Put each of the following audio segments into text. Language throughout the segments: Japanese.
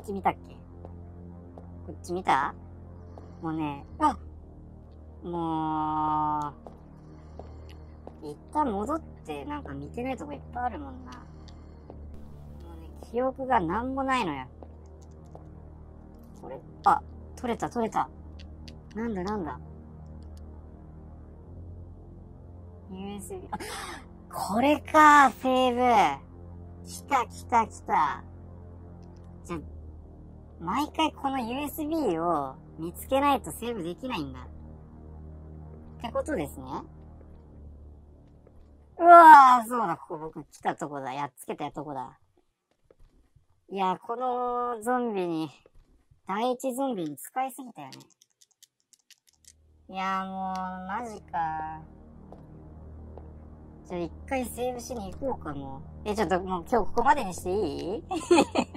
っち見たっけ？こっち見た？もうね、あもう、一旦戻ってなんか見てないとこいっぱいあるもんな。もうね、記憶がなんもないのよ。これ、あ、取れた取れた。なんだなんだ。USB、あ、これか、セーブ。来た来た来た。じゃ、毎回この USB を見つけないとセーブできないんだ。ってことですね。うわー、そうだ、ここ僕来たとこだ。やっつけたとこだ。いや、このゾンビに、第一ゾンビに使いすぎたよね。いや、もう、マジか。じゃあ一回セーブしに行こうかもう。え、ちょっともう今日ここまでにしていい？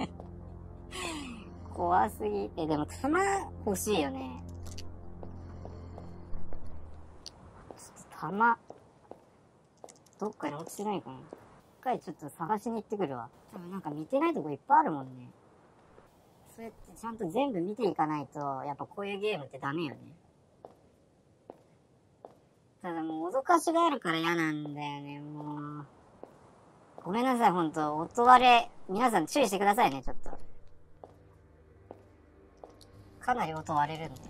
怖すぎ。え、でも弾欲しいよね。ちょっと弾、どっかに落ちてないかな。一回ちょっと探しに行ってくるわ。多分なんか見てないとこいっぱいあるもんね。そうやってちゃんと全部見ていかないと、やっぱこういうゲームってダメよね。ただもう脅かしがあるから嫌なんだよね、もう。ごめんなさい、ほんと。音割れ、皆さん注意してくださいね、ちょっと。かなり音割れるんで。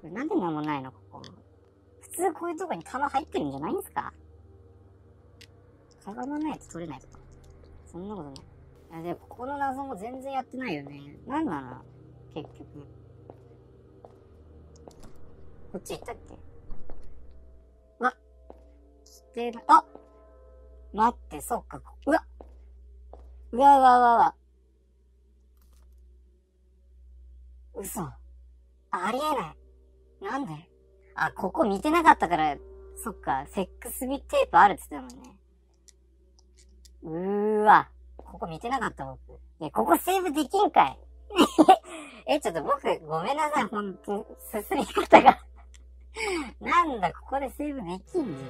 これなんでなんもないの、ここ。普通こういうとこに弾入ってるんじゃないんですか？かがまないと取れないとか。そんなことない。いや、で、ここの謎も全然やってないよね。なんなの？結局。こっち行ったっけ？うわ。来てな、あ待って、そっか、うわうわうわうわうわ。嘘。ありえない。なんで？あ、ここ見てなかったから、そっか、セックスビテープあるって言ってたもんね。うーわ。ここ見てなかった僕。え、ここセーブできんかい え、ちょっと僕、ごめんなさい、ほんと、進み方がなんだ、ここでセーブできんじ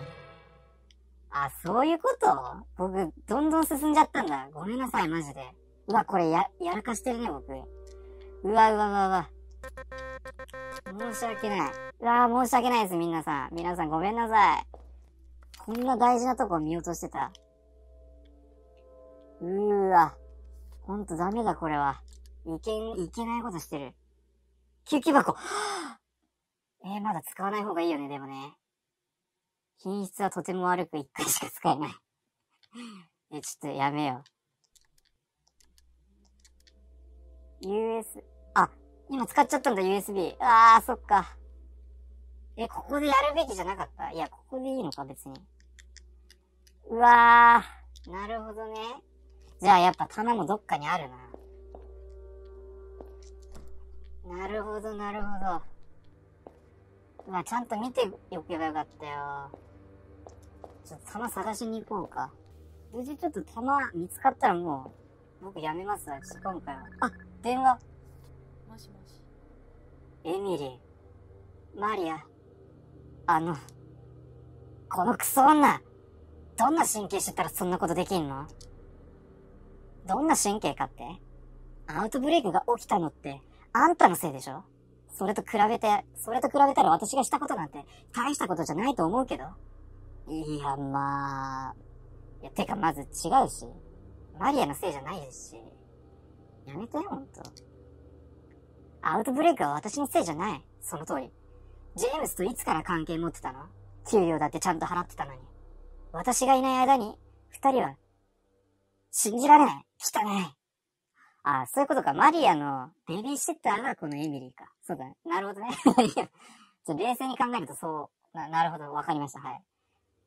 ゃん。あ、そういうこと？僕、どんどん進んじゃったんだ。ごめんなさい、マジで。うわ、これや、やらかしてるね、僕。うわうわうわうわ。申し訳ない。うわ申し訳ないです、皆さん。皆さんごめんなさい。こんな大事なとこ見落としてた。うーわ。ほんとダメだ、これは。いけん、いけないことしてる。救急箱 えー、まだ使わない方がいいよね、でもね。品質はとても悪く一回しか使えないえ、ちょっとやめよう。US、あ、今使っちゃったんだ、USB。あー、そっか。え、ここでやるべきじゃなかった？いや、ここでいいのか、別に。うわー、なるほどね。じゃあやっぱ弾もどっかにあるな。なるほど、なるほど。うわ、ちゃんと見ておけばよかったよ。ちょっと弾探しに行こうか。無事ちょっと弾見つかったらもう、僕やめますわ。ちょっと今回は。あ、電話。もしもし。エミリー。マリア。あの、このクソ女。どんな神経してたらそんなことできんの？どんな神経かって？アウトブレイクが起きたのって、あんたのせいでしょ？それと比べて、それと比べたら私がしたことなんて大したことじゃないと思うけど。いや、まあ。いや、てかまず違うし。マリアのせいじゃないですし。やめてよ、ほんと。アウトブレイクは私のせいじゃない。その通り。ジェームスといつから関係持ってたの？給料だってちゃんと払ってたのに。私がいない間に、二人は、信じられない。汚い。ああ、そういうことか。マリアのベビーシッターがこのエミリーか。そうだね。なるほどね。ちょ冷静に考えるとそう、な、なるほど。わかりました。はい。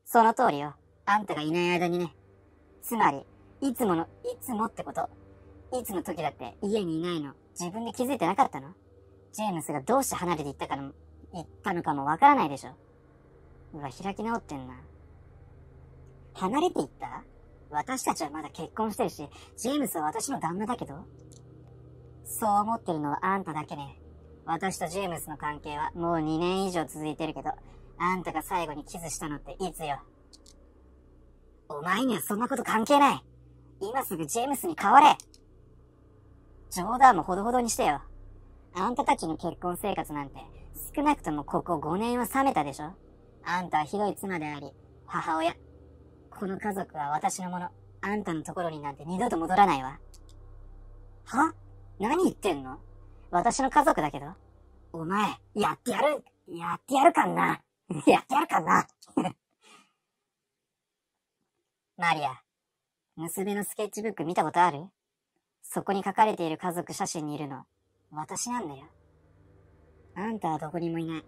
その通りよ。あんたがいない間にね。つまり、いつもの、いつもってこと。いつの時だって家にいないの。自分で気づいてなかったのジェームスがどうして離れていったかの、行ったのかもわからないでしょ。うわ、開き直ってんな。離れていった？私たちはまだ結婚してるし、ジェームスは私の旦那だけどそう思ってるのはあんただけね。私とジェームスの関係はもう2年以上続いてるけど、あんたが最後にキスしたのっていつよ。お前にはそんなこと関係ない。今すぐジェームスに変われ。冗談もほどほどにしてよ。あんたたちの結婚生活なんて、少なくともここ5年は冷めたでしょあんたはひどい妻であり、母親。この家族は私のもの。あんたのところになんて二度と戻らないわ。は？何言ってんの？私の家族だけど。お前、やってやる、やってやるかんな。やってやるかんな。マリア、娘のスケッチブック見たことある？そこに書かれている家族写真にいるの、私なんだよ。あんたはどこにもいな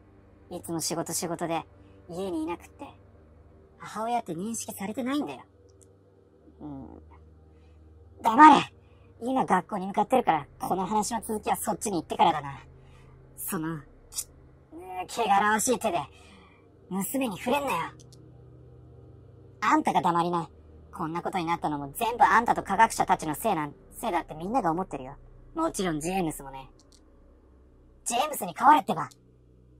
い。いつも仕事仕事で家にいなくって、母親って認識されてないんだよ。うん。黙れ今学校に向かってるから、この話の続きはそっちに行ってからだな。その、き汚らわしい手で、娘に触れんなよ。あんたが黙りない。こんなことになったのも全部あんたと科学者たちのせいなん、せいだってみんなが思ってるよ。もちろんジェームスもね。ジェームスに変われってば。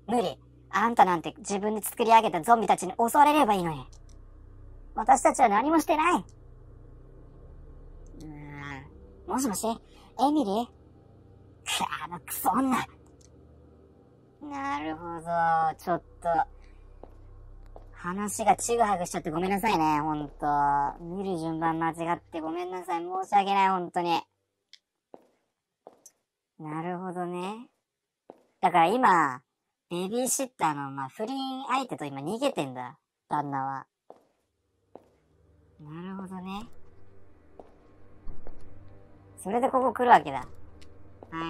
無理。あんたなんて自分で作り上げたゾンビたちに襲われればいいのに。私たちは何もしてない。うーん。もしもしエミリー？くあのクソ女。なるほど。ちょっと。話がちぐはぐしちゃってごめんなさいね、ほんと。見る順番間違ってごめんなさい。申し訳ない、ほんとに。なるほどね。だから今、ベビーシッターの、まあ、不倫相手と今逃げてんだ。旦那は。なるほどね。それでここ来るわけだ。はいはい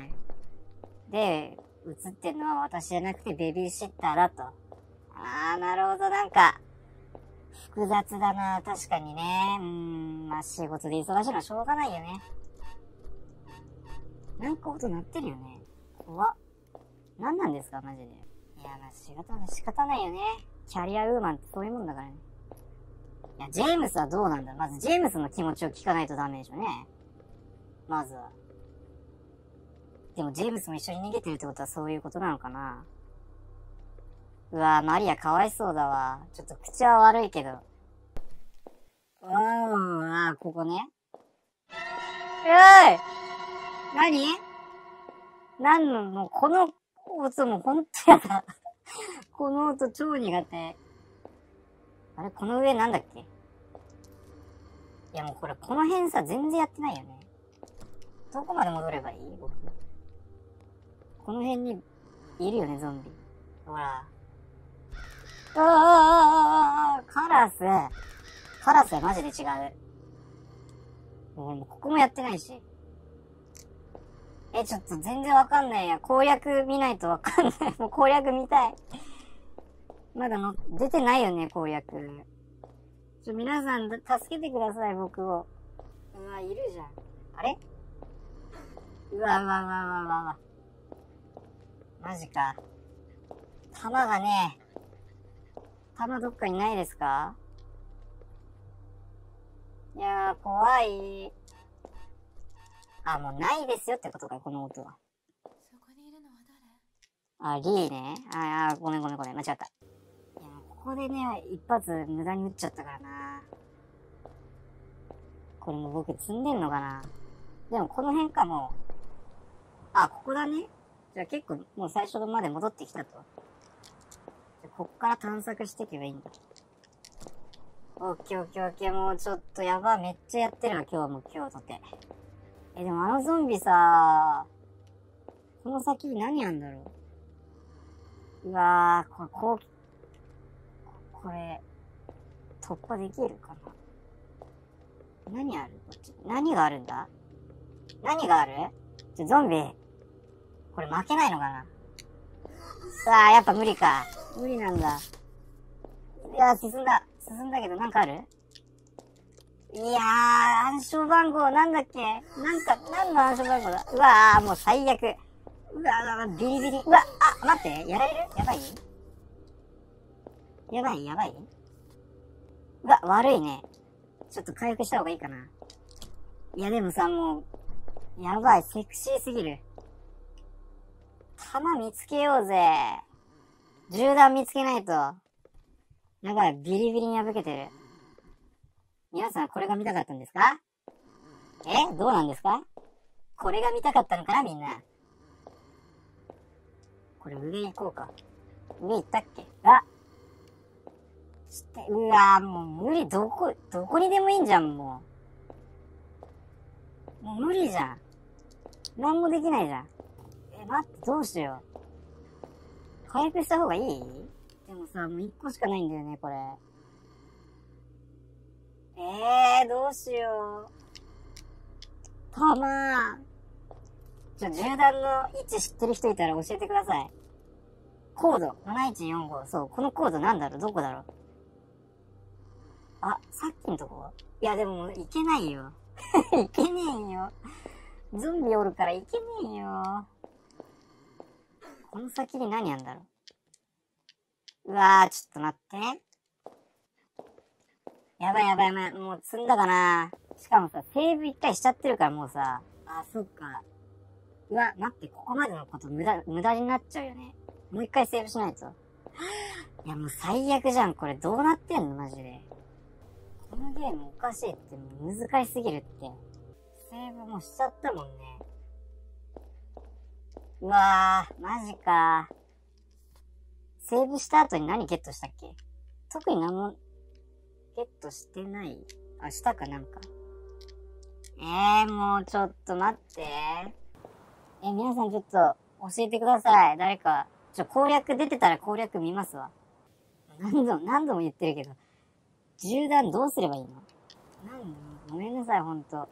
はい。で、映ってんのは私じゃなくてベビーシッターだと。あー、なるほど、なんか、複雑だな、確かにね。うん、まあ仕事で忙しいのはしょうがないよね。なんか音鳴ってるよね。怖っ。何なんですか、マジで。いや、まあ仕方ない、仕方ないよね。キャリアウーマンってそういうもんだからね。いや、ジェームスはどうなんだまずジェームスの気持ちを聞かないとダメでしょね。まずは。でもジェームスも一緒に逃げてるってことはそういうことなのかなうわマリアかわいそうだわ。ちょっと口は悪いけど。うーんあここね。えい何？何の、もうこの音もほんとやだ。この音超苦手。あれ？この上なんだっけ？いやもうこれこの辺さ全然やってないよね。どこまで戻ればいい？僕。この辺にいるよね、ゾンビ。ほら。ああ、カラス。カラスマジで違う。もうここもやってないし。え、ちょっと全然わかんないや。攻略見ないとわかんない。もう攻略見たい。まだの、出てないよね、攻略。ちょ、皆さん、助けてください、僕を。うわ、いるじゃん。あれ？うわうわうわうわうわうわ。マジか。弾がね、弾どっかにないですか？いやー、怖い。あ、もうないですよってことか、この音は。そこにいるのは誰あ、リーね。あ、あ、ごめんごめんごめん、間違った。いや、ここでね、一発無駄に撃っちゃったからな。これも僕積んでんのかなでもこの辺かも。あ、ここだね。じゃあ結構もう最初まで戻ってきたと。こっから探索していけばいいんだ。オッケーオッケーオッケー、もうちょっとやば、めっちゃやってるな、今日も今日とて。え、でもあのゾンビさ、この先に何あんだろう。うわー、これ、こう、これ、突破できるかな。何ある？こっち。何があるんだ？何がある？ちょ、ゾンビ。これ負けないのかな？さあ、やっぱ無理か。無理なんだ。いや、進んだ。進んだけど、なんかある？いやー、暗証番号なんだっけ？なんか、何の暗証番号だ？うわー、もう最悪。うわー、ビリビリ。うわ、あ、待って、やられる？やばい？やばい？やばい？うわ、悪いね。ちょっと回復した方がいいかな。いや、でもさ、もう、やばい、セクシーすぎる。弾見つけようぜ。銃弾見つけないと。やばい、ビリビリに破けてる。皆さんこれが見たかったんですか？え？どうなんですか？これが見たかったのかな、みんな。これ上行こうか。上行ったっけ？あして、うわもう無理、どこ、どこにでもいいんじゃん、もう。もう無理じゃん。なんもできないじゃん。待って、どうしよう。回復した方がいい？でもさ、もう一個しかないんだよね、これ。えー、どうしよう。たまちょ、銃弾の位置知ってる人いたら教えてください。コード、7145。そう、このコードなんだろう？どこだろう？あ、さっきのとこ？いや、でも、いけないよ。いけねえよ。ゾンビおるからいけねえよ。この先に何あんだろう。うわー、ちょっと待って。やばいやばいやばい。もう積んだかな。しかもさ、セーブ一回しちゃってるからもうさ。あ、そっか。うわ、待って、ここまでのこと無駄、無駄になっちゃうよね。もう一回セーブしないと。いや、もう最悪じゃん。これどうなってんの？マジで。このゲームおかしいって、もう難しすぎるって。セーブもしちゃったもんね。うわぁ、マジか。セーブした後に何ゲットしたっけ？特に何もゲットしてないあ、したかなんか。えー、もうちょっと待って。え、皆さんちょっと教えてください。誰か。ちょ、攻略出てたら攻略見ますわ。何度も、何度も言ってるけど。銃弾どうすればいいの？なんごめんなさい、ほんと。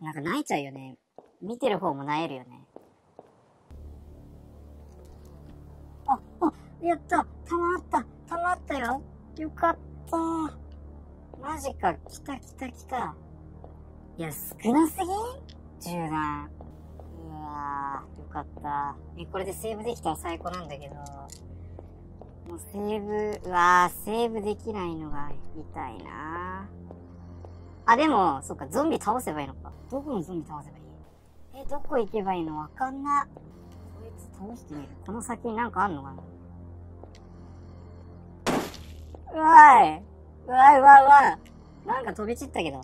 なんか泣いちゃうよね。見てる方も泣えるよね。やった弾あった弾あったよよかったマジか、来た来た来た。いや、少なすぎ？ん銃弾。うわー、よかった。え、これでセーブできたら最高なんだけど。もうセーブ、うわー、セーブできないのが痛いなあ、でも、そっか、ゾンビ倒せばいいのか。どこのゾンビ倒せばいい？え、どこ行けばいいの？わかんな。こいつ倒してみる。この先になんかあんのかな？うわーいうわいうわうわなんか飛び散ったけど。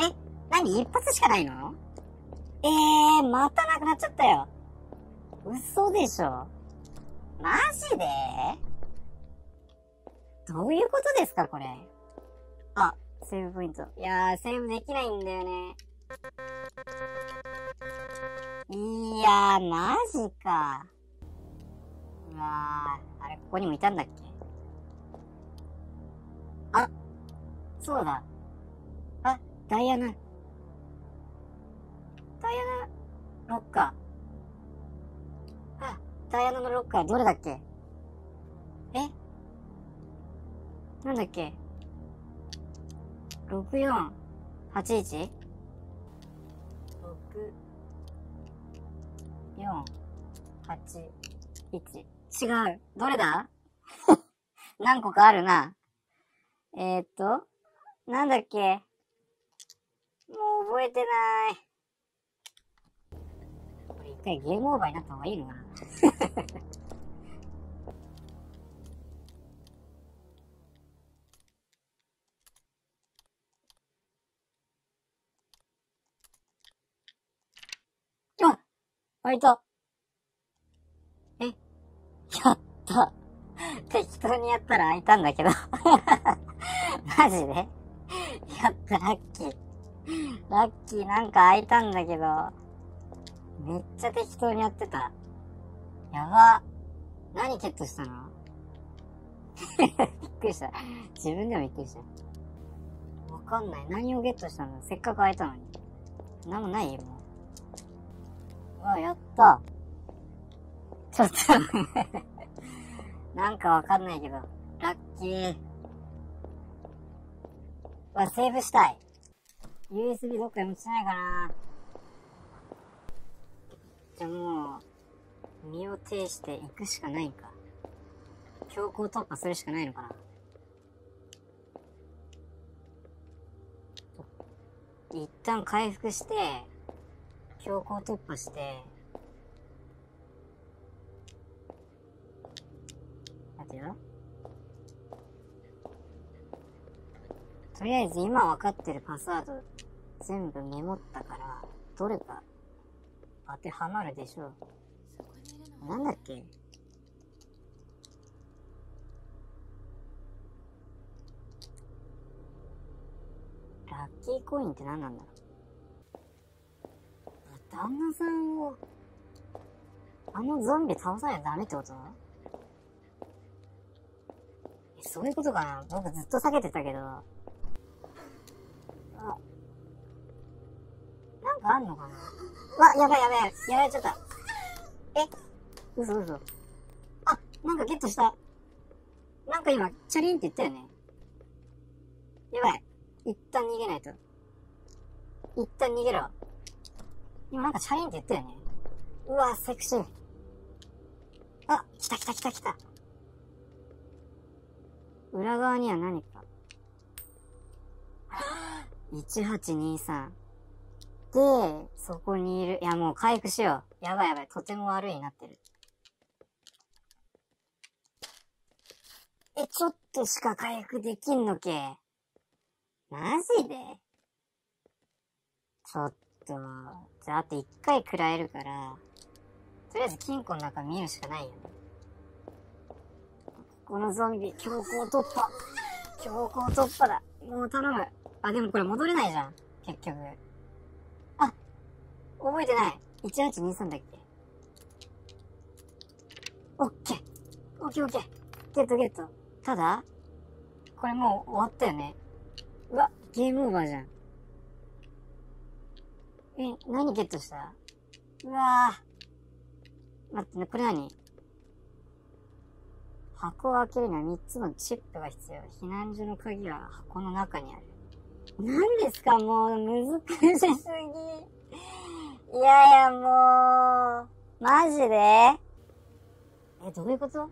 え、何一発しかないの？えー、またなくなっちゃったよ。嘘でしょマジで？どういうことですか、これ？あ、セーブポイント。いやー、セーブできないんだよね。いやー、マジか。うわー、あれ、ここにもいたんだっけ？そうだ。あ、ダイアナ。ダイアナ、ロッカー。あ、ダイアナのロッカー、どれだっけ？え？なんだっけ ?6481? 6、4、8、1。違う。どれだ？何個かあるな。えー、っと、なんだっけ？もう覚えてない。これ一回ゲームオーバーになった方がいいのかな？あ開いた。えやった。適当にやったら開いたんだけどマジで、ラッキー。ラッキーなんか開いたんだけど、めっちゃ適当にやってた。やば。何ゲットしたの？びっくりした。自分でもびっくりした。わかんない。何をゲットしたの？せっかく開いたのに。なんもない？よ、もう。うわ、やった。ちょっと なんかわかんないけど。ラッキー。わ、セーブしたい。USB どっかに落ちないかなじゃあもう、身を挺していくしかないか。強行突破するしかないのかな一旦回復して、強行突破して、待てよ。とりあえず今分かってるパスワード全部メモったから、どれか当てはまるでしょう。なんだっけ？ラッキーコインって何なんだろう？旦那さんを、あのゾンビ倒さないとダメってこと？そういうことかな？僕ずっと避けてたけど。あ。なんかあんのかな？うわ、やばいやばい。やられちゃった。え？嘘嘘。あ、なんかゲットした。なんか今、チャリンって言ったよね。やばい。一旦逃げないと。一旦逃げろ。今なんかチャリンって言ったよね。うわ、セクシー。あ、来た来た来た来た。裏側には何か。1823。で、そこにいる。いや、もう回復しよう。やばいやばい。とても悪いになってる。え、ちょっとしか回復できんのけ。マジで？ちょっと、じゃああと一回食らえるから、とりあえず金庫の中見るしかないよね。このゾンビ、強行突破。強行突破だ。もう頼む。あ、でもこれ戻れないじゃん。結局。覚えてない。1823だっけ？オッケー。オッケーオッケー。ゲットゲット。ただ、これもう終わったよね。うわ、ゲームオーバーじゃん。え、何ゲットした？うわぁ。待ってね、これ何？箱を開けるには3つのチップが必要。避難所の鍵は箱の中にある。何ですか？もう、難しすぎ。いやいや、もう、マジで？え、どういうこと？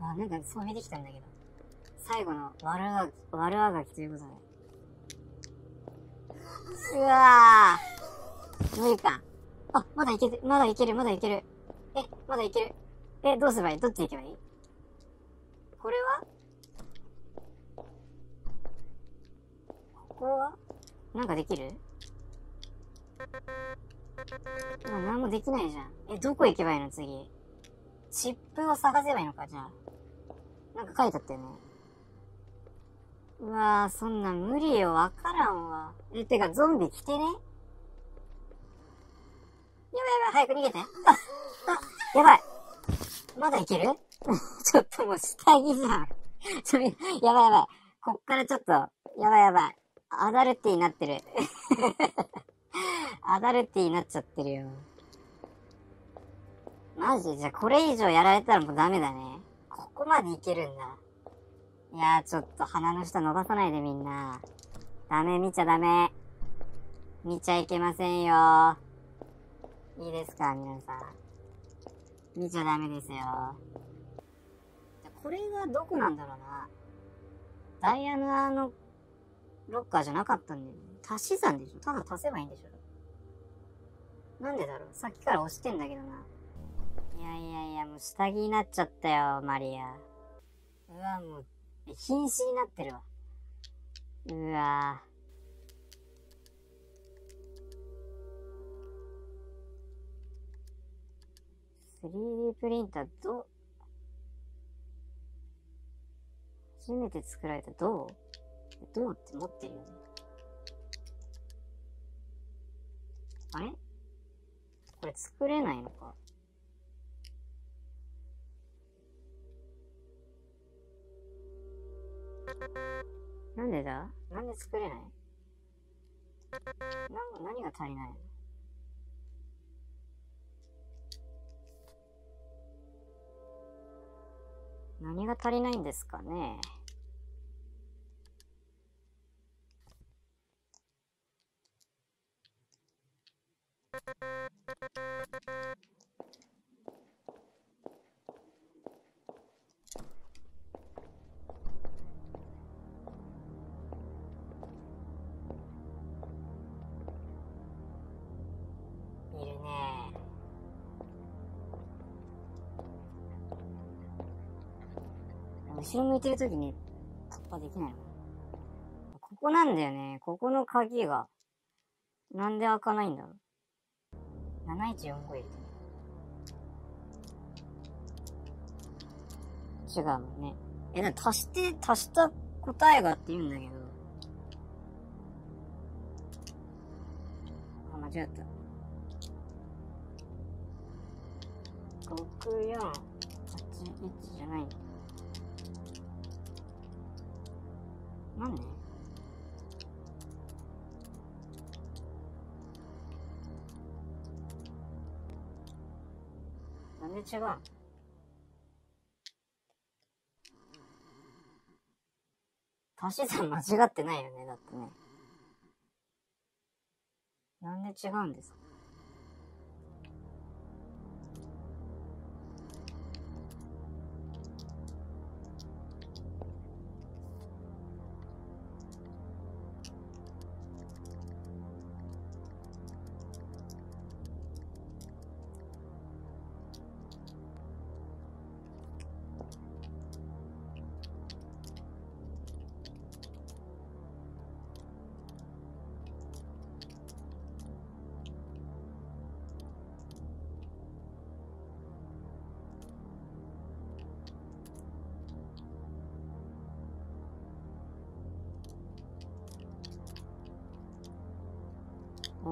あ、なんかそう見てきたんだけど。最後の悪あがき、悪あがきということで。うわぁ。無理か。あ、まだいける、まだいける、まだいける。え、まだいける。え、どうすればいい？どっち行けばいい？これは？ここは？なんかできる？まあ、なんもできないじゃん。え、どこ行けばいいの次？チップを探せばいいのかじゃあ。なんか書いてあったよね。うわぁ、そんな無理よ、わからんわ。え、てか、ゾンビ来てね？やばいやばい、早く逃げて。あ、あ、やばい。まだいける？ちょっともう下着じゃん。ちょ、やばいやばい。こっからちょっと、やばいやばい。アダルティになってる。アダルティになっちゃってるよ。マジ？じゃあこれ以上やられたらもうダメだね。ここまでいけるんだ。いやーちょっと鼻の下伸ばさないでみんな。ダメ見ちゃダメ。見ちゃいけませんよ。いいですか皆さん。見ちゃダメですよ。これがどこなんだろうな。ダイアナのロッカーじゃなかったんだよね。足し算でしょ？ただ足せばいいんでしょ？なんでだろう？さっきから押してんだけどな。いやいやいや、もう下着になっちゃったよ、マリア。うわ、もう、瀕死になってるわ。うわぁ 3D プリンターど初めて作られた銅銅って持ってるよね。あれ？これ作れないのか。なんでだ？なんで作れない？な何が足りないの？何が足りないんですかね？後ろ向いてるときに突破できないのここなんだよね。ここの鍵が。なんで開かないんだろう。7145入れて違うもんね。え、な足して、足した答えがって言うんだけど。あ、間違った。6481じゃないなんでなんで違う？足し算間違ってないよね、だってね。なんで違うんですか？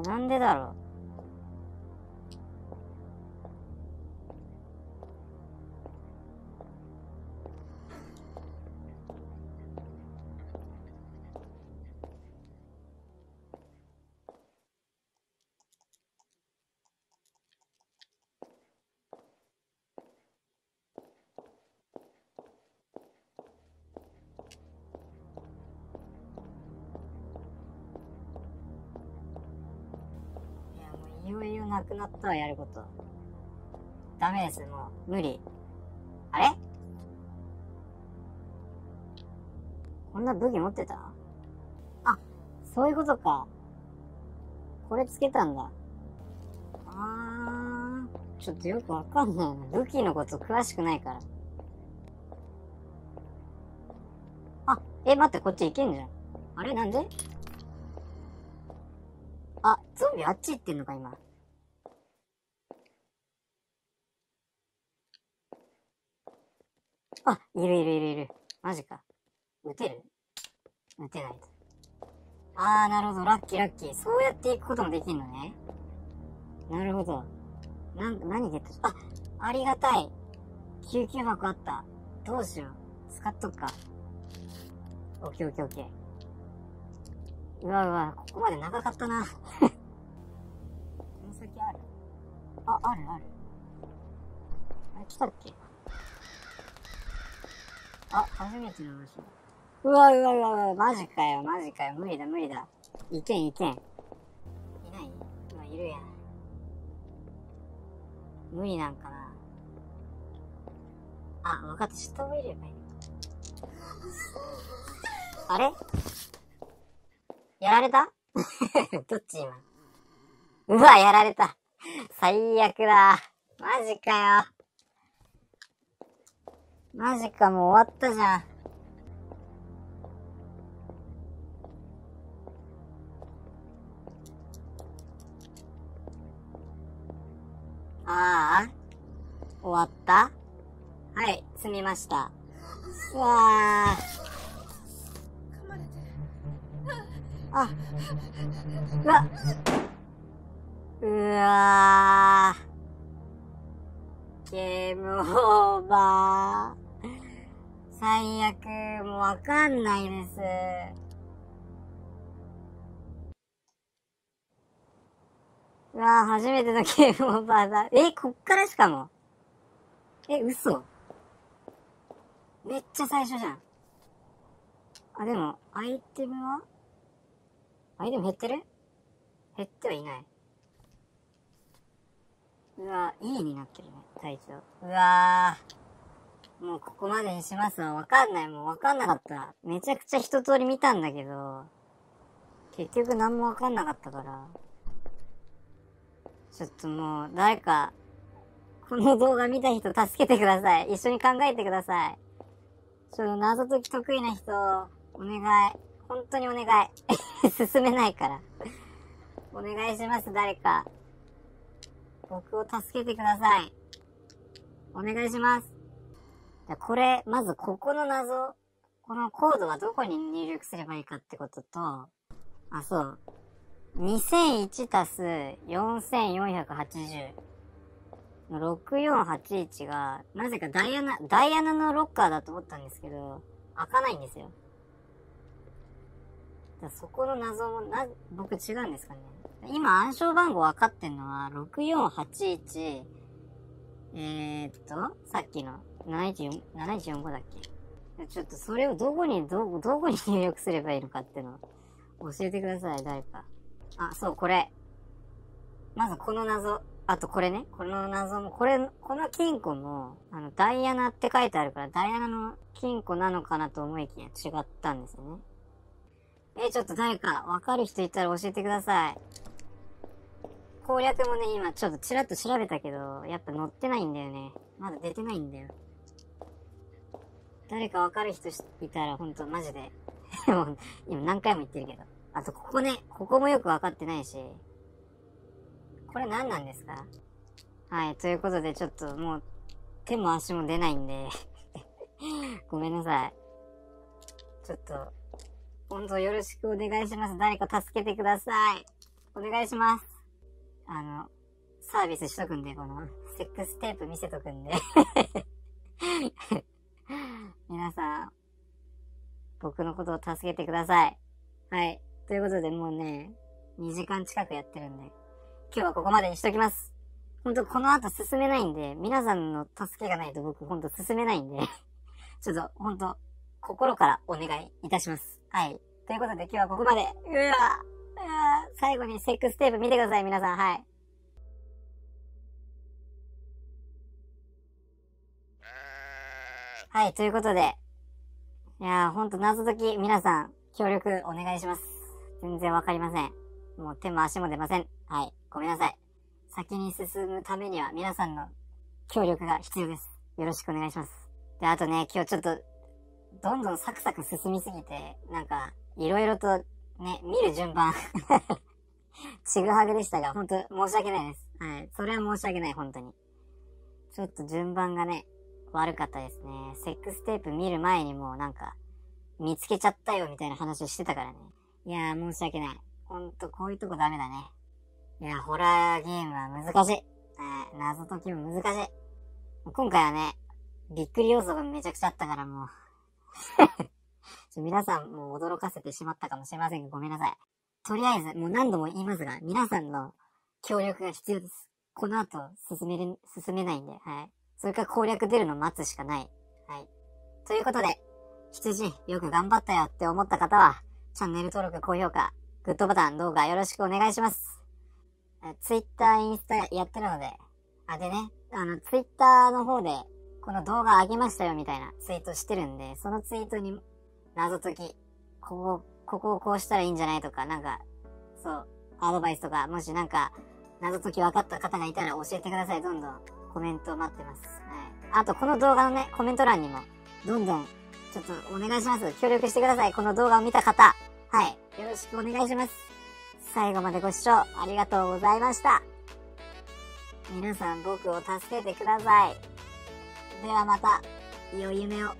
なんでだろなくなったわ、やること。ダメです、もう。無理。あれ？こんな武器持ってた？あ、そういうことか。これつけたんだ。あー、ちょっとよくわかんないな。武器のこと詳しくないから。あ、え、待って、こっち行けんじゃん。あれ？なんで？あ、ゾンビあっち行ってんのか、今。あ、いるいるいるいる。マジか。撃てる？撃てないと。あー、なるほど。ラッキーラッキー。そうやっていくこともできんのね。なるほど。なん、何ゲット、あ、ありがたい。救急箱あった。どうしよう。使っとくか。オッケーオッケーオッケー。うわうわ、ここまで長かったな。この先ある？あ、あるある。あれ来たっけ？あ、初めての場所。うわうわうわうわ、マジかよ、マジかよ、無理だ無理だ。いけんいけん。いない？今いるやん。無理なんかな。あ、わかった、下を入ればいい あれ？やられた？どっち今？うわ、やられた。最悪だ。マジかよ。マジか、もう終わったじゃん。ああ。終わった？はい、積みました。うわあ。あ。うわ。うわー。ゲームオーバー。最悪、もうわかんないです。うわぁ、初めてのゲームオーバーだ。え、こっからしかも？え、嘘？めっちゃ最初じゃん。あ、でも、アイテムは？アイテム減ってる？減ってはいない。うわぁ、いいになってるね、隊長。うわぁ。もうここまでにしますわ。わかんない。もうわかんなかった。めちゃくちゃ一通り見たんだけど、結局何もわかんなかったから。ちょっともう、誰か、この動画見た人助けてください。一緒に考えてください。ちょっと謎解き得意な人、お願い。本当にお願い。進めないから。お願いします、誰か。僕を助けてください。お願いします。これ、まずここの謎、このコードはどこに入力すればいいかってことと、あ、そう。2001たす4480の6481が、なぜかダイアナ、ダイアナのロッカーだと思ったんですけど、開かないんですよ。だそこの謎も、な、僕違うんですかね。今暗証番号分かってんのは、6481、えー、っと、さっきの71 7145だっけ？ちょっとそれをどこに、ど、どこに入力すればいいのかっていうのを教えてください、誰か。あ、そう、これ。まずこの謎。あとこれね。この謎も、これ、この金庫も、あの、ダイアナって書いてあるから、ダイアナの金庫なのかなと思いきや違ったんですよね。え、ちょっと誰かわかる人いたら教えてください。攻略もね、今ちょっとちらっと調べたけど、やっぱ載ってないんだよね。まだ出てないんだよ。誰かわかる人いたらほんとマジで 今何回も言ってるけど。あとここね、ここもよくわかってないし。これ何なんですか？はい、ということでちょっともう手も足も出ないんで ごめんなさい。ちょっと、ほんとよろしくお願いします。誰か助けてください。お願いします。あの、サービスしとくんで、この、セックステープ見せとくんで 皆さん、僕のことを助けてください。はい。ということで、もうね、2時間近くやってるんで、今日はここまでにしときます。ほんと、この後進めないんで、皆さんの助けがないと僕ほんと進めないんで ちょっと、ほんと、心からお願いいたします。はい。ということで今日はここまで。うわうわ最後にセックステープ見てください、皆さん。はい。はい、ということで。いやー、ほんと謎解き、皆さん、協力お願いします。全然わかりません。もう手も足も出ません。はい、ごめんなさい。先に進むためには皆さんの協力が必要です。よろしくお願いします。で、あとね、今日ちょっと、どんどんサクサク進みすぎて、なんか、いろいろとね、見る順番 ちぐはぐでしたが、本当申し訳ないです。はい。それは申し訳ない、本当に。ちょっと順番がね、悪かったですね。セックステープ見る前にもうなんか、見つけちゃったよみたいな話をしてたからね。いやー申し訳ない。ほんとこういうとこダメだね。いや、ホラーゲームは難しい。えー、謎解きも難しい。今回はね、びっくり要素がめちゃくちゃあったからもう 皆さんもう驚かせてしまったかもしれませんが、ごめんなさい。とりあえず、もう何度も言いますが、皆さんの協力が必要です。この後、進める、進めないんで、はい。それか攻略出るの待つしかない。はい。ということで、羊、よく頑張ったよって思った方は、チャンネル登録、高評価、グッドボタン、動画よろしくお願いします。ツイッター、インスタやってるので、あ、でね、あの、ツイッターの方で、この動画上げましたよみたいなツイートしてるんで、そのツイートに謎解き、ここ、ここをこうしたらいいんじゃないとか、なんか、そう、アドバイスとか、もしなんか、謎解き分かった方がいたら教えてください。どんどんコメント待ってます。はい。あと、この動画のね、コメント欄にも、どんどん、ちょっとお願いします。協力してください。この動画を見た方。はい。よろしくお願いします。最後までご視聴ありがとうございました。皆さん僕を助けてください。ではまた、良い夢を。